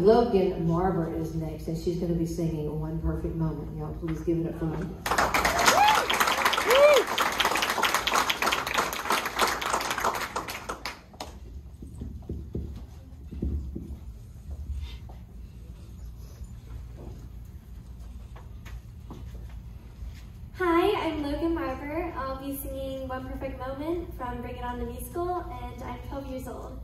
Logan Marber is next, and she's going to be singing One Perfect Moment. Y'all, please give it up for her. I'll be singing One Perfect Moment from Bring It On the Musical, and I'm 12 years old.